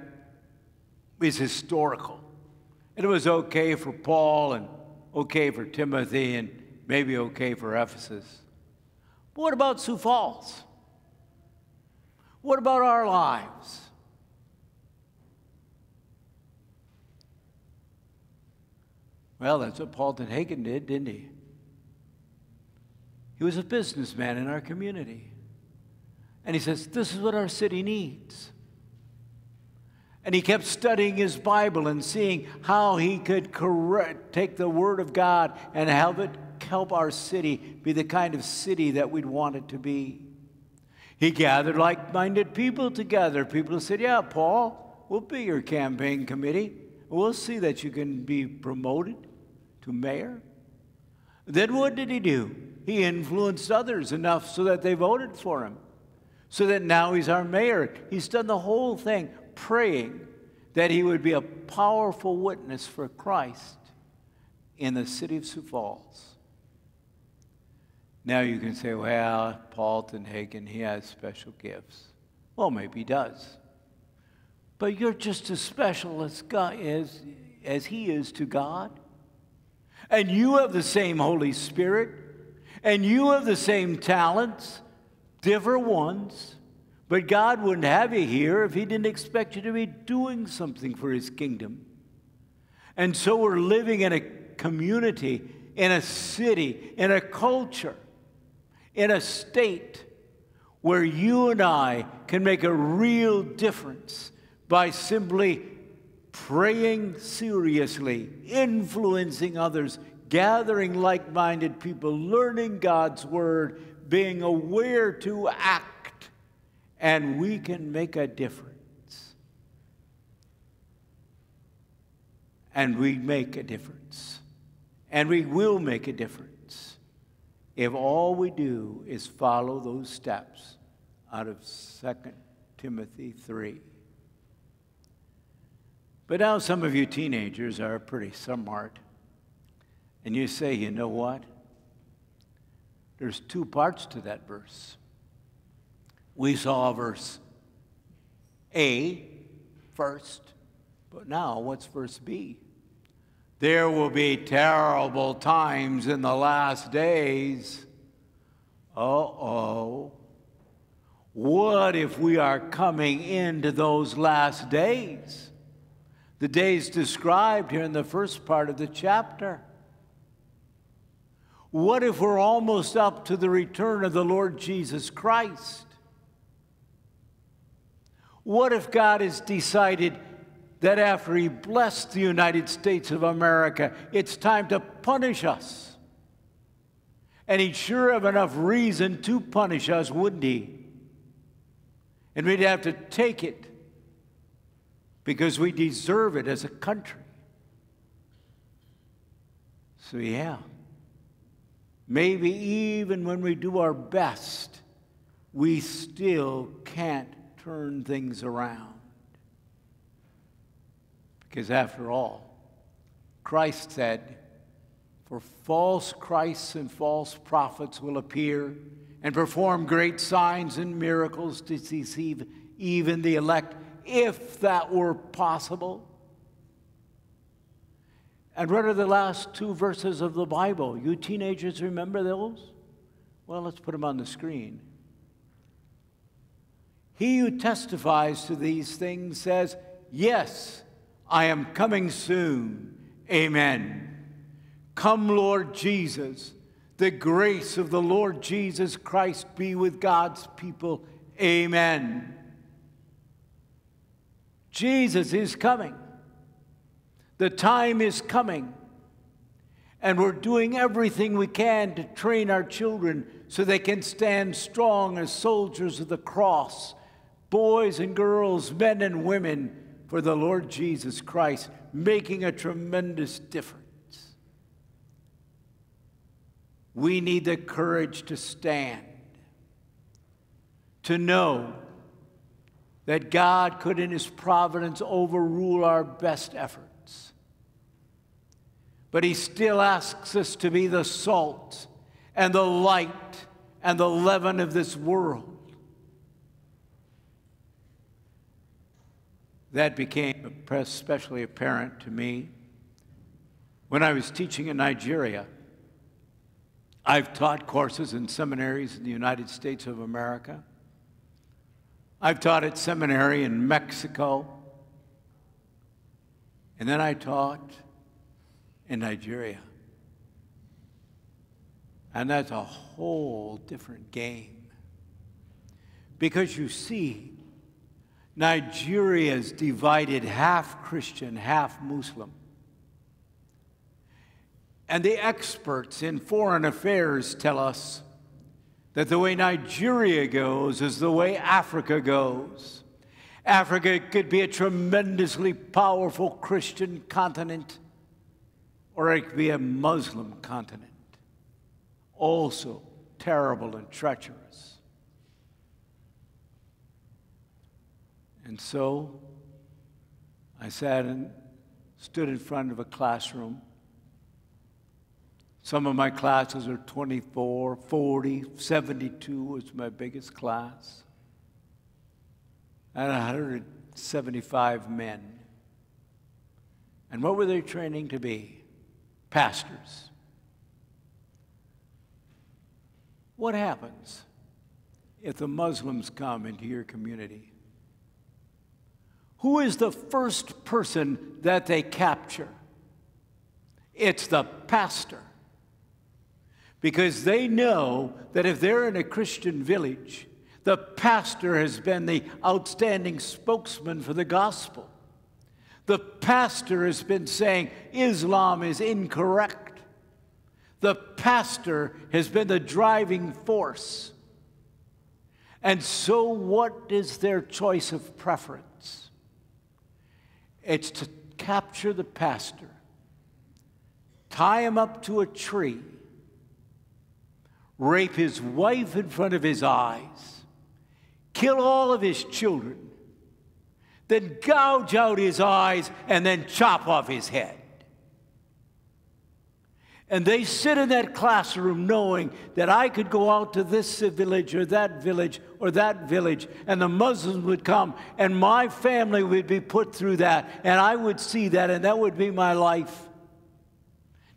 is historical? And it was okay for Paul and okay for Timothy and maybe okay for Ephesus. But what about Sioux Falls? What about our lives? Well, that's what Paul TenHaken did, didn't he? He was a businessman in our community. And he says, This is what our city needs. And he kept studying his Bible and seeing how he could correct, take the Word of God and help it help our city be the kind of city that we'd want it to be. He gathered like minded people together. People said, Yeah, Paul, we'll be your campaign committee. We'll see that you can be promoted to mayor. Then what did he do? He influenced others enough so that they voted for him, so that now he's our mayor. He's done the whole thing praying that he would be a powerful witness for Christ in the city of Sioux Falls. Now you can say, well, Paul TenHaken, he has special gifts. Well, maybe he does. But you're just as special as, God, as, as he is to God. And you have the same Holy Spirit. And you have the same talents, different ones. But God wouldn't have you here if He didn't expect you to be doing something for His kingdom. And so we're living in a community, in a city, in a culture, in a state where you and I can make a real difference by simply praying seriously, influencing others, gathering like minded people, learning God's word, being aware to act, and we can make a difference. And we make a difference. And we will make a difference if all we do is follow those steps out of 2 Timothy 3. But now some of you teenagers are pretty smart. And you say, you know what? There's two parts to that verse. We saw verse A first, but now what's verse B? There will be terrible times in the last days. Uh oh. What if we are coming into those last days? The days described here in the first part of the chapter. What if we're almost up to the return of the Lord Jesus Christ? What if God has decided that after He blessed the United States of America, it's time to punish us? And He'd sure have enough reason to punish us, wouldn't He? And we'd have to take it because we deserve it as a country. So, yeah, maybe even when we do our best, we still can't turn things around. Because after all, Christ said, For false Christs and false prophets will appear and perform great signs and miracles to deceive even the elect if that were possible. And what are the last two verses of the Bible? You teenagers remember those? Well, let's put them on the screen. He who testifies to these things says, Yes, I am coming soon. Amen. Come, Lord Jesus. The grace of the Lord Jesus Christ be with God's people. Amen. Jesus is coming. The time is coming. And we're doing everything we can to train our children so they can stand strong as soldiers of the cross, boys and girls, men and women, for the Lord Jesus Christ, making a tremendous difference. We need the courage to stand, to know that God could, in His providence, overrule our best efforts. But He still asks us to be the salt and the light and the leaven of this world. That became especially apparent to me when I was teaching in Nigeria. I've taught courses in seminaries in the United States of America. I've taught at seminary in Mexico. And then I taught in Nigeria. And that's a whole different game. Because you see, Nigeria is divided half Christian, half Muslim. And the experts in foreign affairs tell us that the way Nigeria goes is the way Africa goes. Africa could be a tremendously powerful Christian continent, or it could be a Muslim continent, also terrible and treacherous. And so I sat and stood in front of a classroom some of my classes are 24, 40, 72 was my biggest class. And 175 men. And what were they training to be? Pastors. What happens if the Muslims come into your community? Who is the first person that they capture? It's the pastor because they know that if they're in a Christian village, the pastor has been the outstanding spokesman for the gospel. The pastor has been saying Islam is incorrect. The pastor has been the driving force. And so, what is their choice of preference? It's to capture the pastor, tie him up to a tree, rape his wife in front of his eyes, kill all of his children, then gouge out his eyes, and then chop off his head. And they sit in that classroom knowing that I could go out to this village or that village or that village, and the Muslims would come, and my family would be put through that, and I would see that, and that would be my life.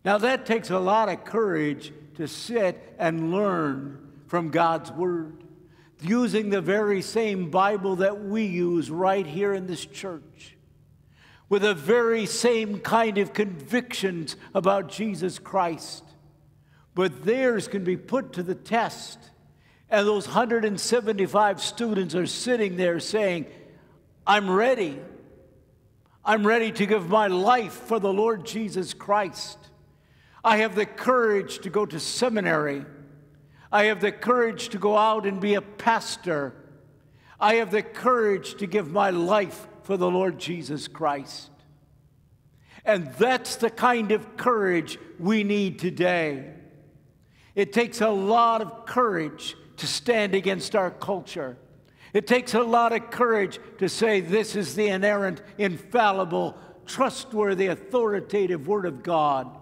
Now, that takes a lot of courage to sit and learn from God's Word, using the very same Bible that we use right here in this church with the very same kind of convictions about Jesus Christ. But theirs can be put to the test. And those 175 students are sitting there saying, I'm ready. I'm ready to give my life for the Lord Jesus Christ. I have the courage to go to seminary. I have the courage to go out and be a pastor. I have the courage to give my life for the Lord Jesus Christ. And that's the kind of courage we need today. It takes a lot of courage to stand against our culture. It takes a lot of courage to say this is the inerrant, infallible, trustworthy, authoritative Word of God.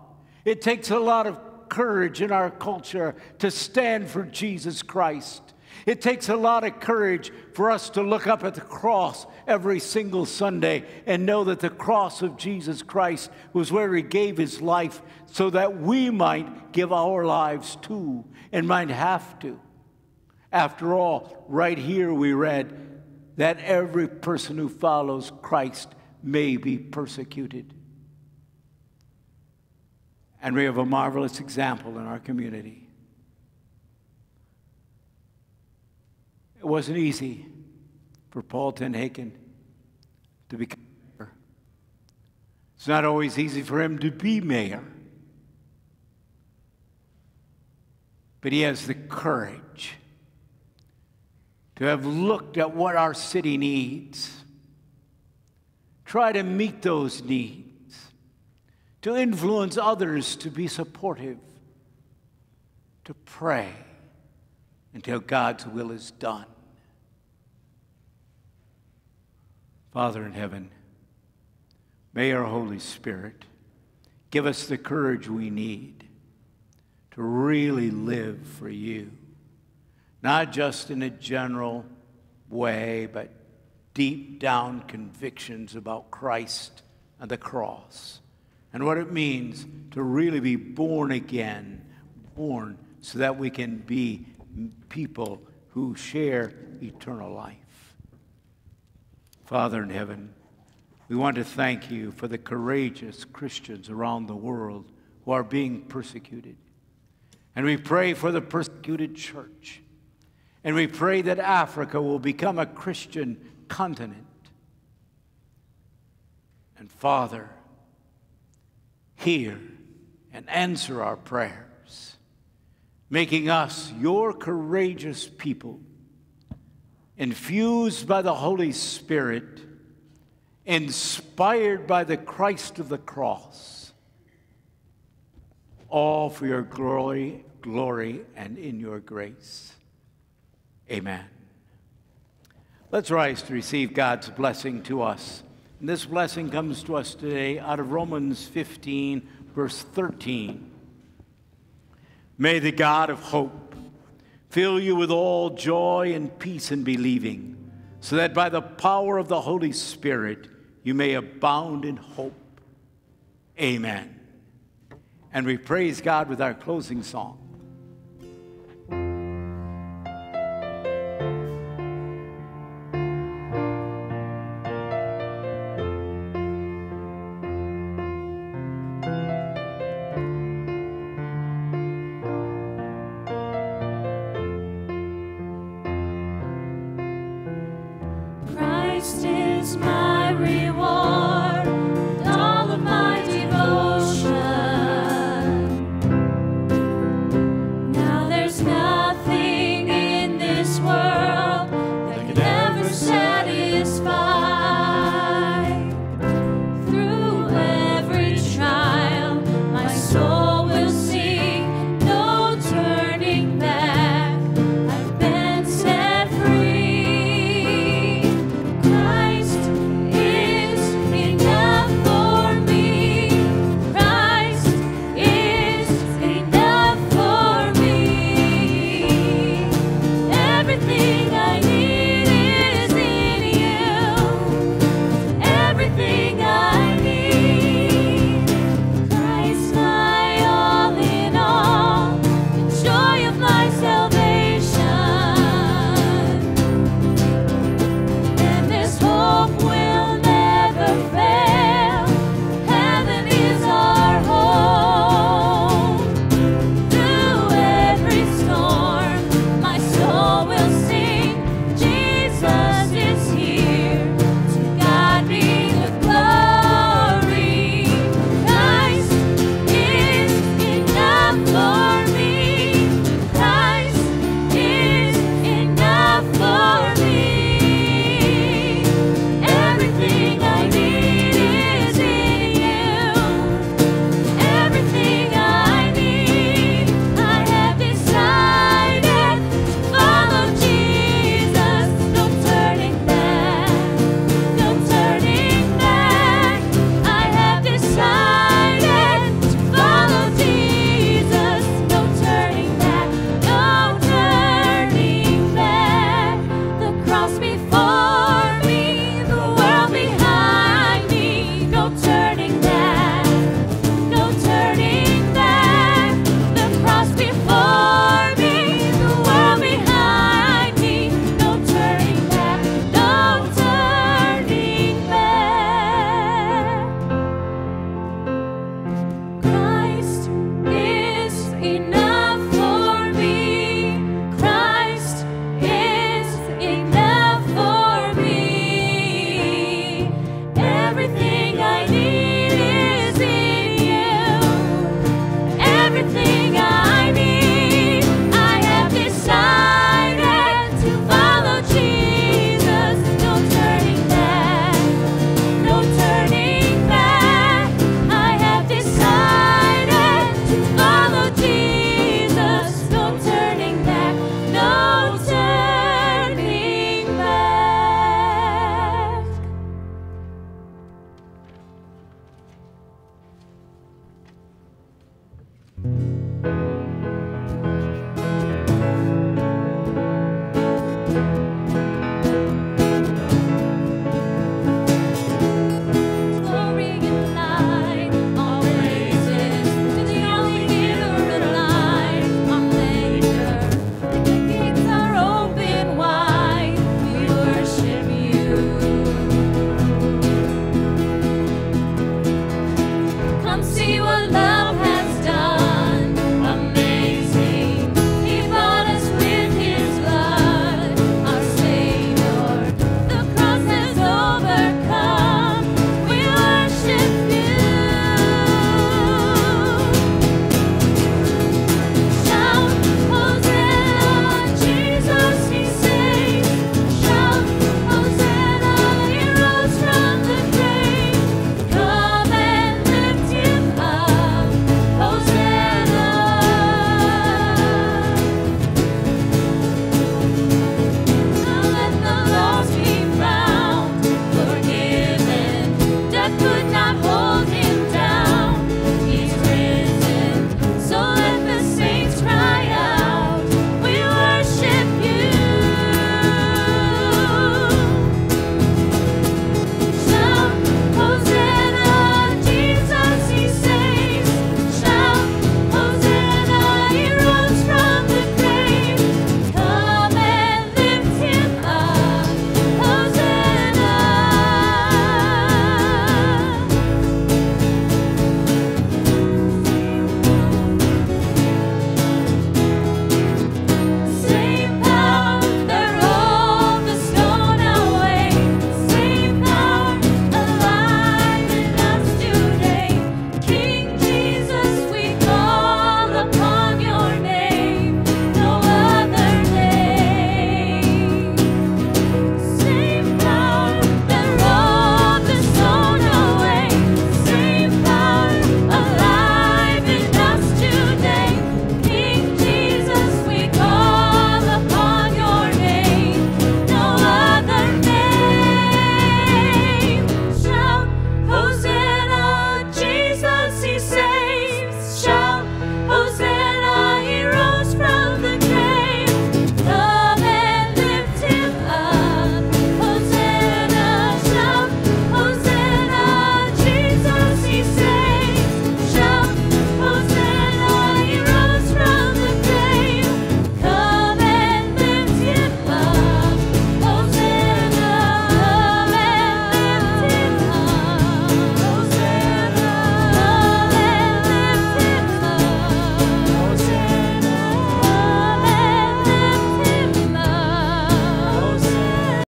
It takes a lot of courage in our culture to stand for Jesus Christ. It takes a lot of courage for us to look up at the cross every single Sunday and know that the cross of Jesus Christ was where He gave His life so that we might give our lives too and might have to. After all, right here we read that every person who follows Christ may be persecuted. And we have a marvelous example in our community. It wasn't easy for Paul Tenhaken to become mayor. It's not always easy for him to be mayor. But he has the courage to have looked at what our city needs, try to meet those needs, to influence others to be supportive, to pray until God's will is done. Father in heaven, may our Holy Spirit give us the courage we need to really live for you, not just in a general way, but deep down convictions about Christ and the cross and what it means to really be born again, born so that we can be people who share eternal life. Father in heaven, we want to thank you for the courageous Christians around the world who are being persecuted. And we pray for the persecuted church. And we pray that Africa will become a Christian continent. And Father, hear and answer our prayers, making us your courageous people infused by the Holy Spirit, inspired by the Christ of the cross, all for your glory, glory, and in your grace. Amen. Let's rise to receive God's blessing to us. And this blessing comes to us today out of Romans 15, verse 13. May the God of hope fill you with all joy and peace in believing, so that by the power of the Holy Spirit you may abound in hope. Amen. And we praise God with our closing song.